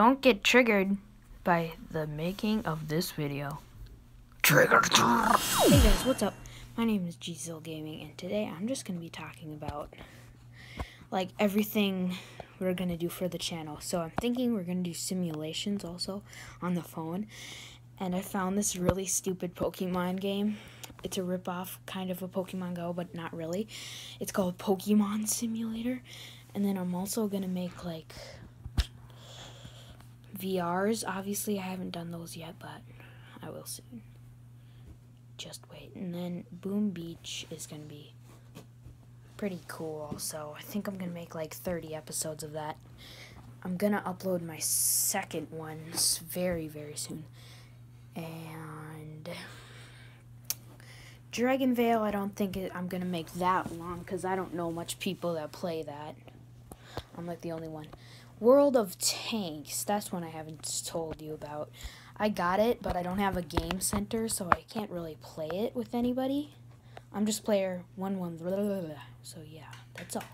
don't get triggered by the making of this video. Trigger. Hey guys, what's up? My name is Gzil Gaming, and today I'm just gonna be talking about like everything we're gonna do for the channel. So I'm thinking we're gonna do simulations also on the phone, and I found this really stupid Pokemon game. It's a ripoff kind of a Pokemon Go, but not really. It's called Pokemon Simulator, and then I'm also gonna make like VRs. Obviously, I haven't done those yet, but I will soon. Just wait. And then Boom Beach is going to be pretty cool. So I think I'm going to make like 30 episodes of that. I'm going to upload my second one very, very soon. And DragonVale, I don't think I'm going to make that long because I don't know much people that play that. I'm like the only one. World of Tanks, that's one I haven't told you about. I got it, but I don't have a game center, so I can't really play it with anybody. I'm just player one one. Blah, blah, blah. So yeah, that's all.